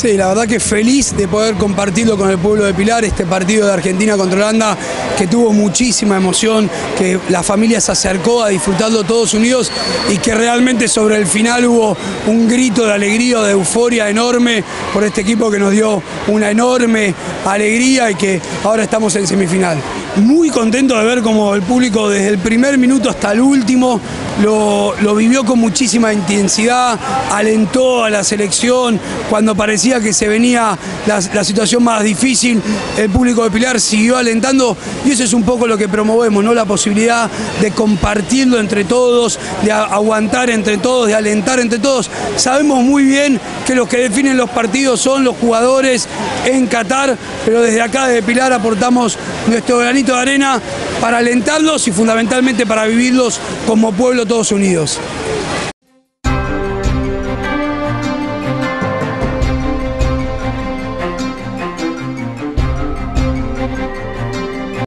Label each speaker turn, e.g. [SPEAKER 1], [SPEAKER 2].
[SPEAKER 1] Sí, la verdad que feliz de poder compartirlo con el pueblo de Pilar, este partido de Argentina contra Holanda, que tuvo muchísima emoción, que la familia se acercó a disfrutarlo todos unidos y que realmente sobre el final hubo un grito de alegría, de euforia enorme por este equipo que nos dio una enorme alegría y que ahora estamos en semifinal. Muy contento de ver cómo el público desde el primer minuto hasta el último lo, lo vivió con muchísima intensidad, alentó a la selección, cuando parecía que se venía la, situación más difícil, el público de Pilar siguió alentando y eso es un poco lo que promovemos, ¿no? la posibilidad de compartirlo entre todos, de aguantar entre todos, de alentar entre todos. Sabemos muy bien que los que definen los partidos son los jugadores en Qatar, pero desde acá, desde Pilar, aportamos nuestro granito de arena para alentarlos y fundamentalmente para vivirlos como pueblo todos unidos.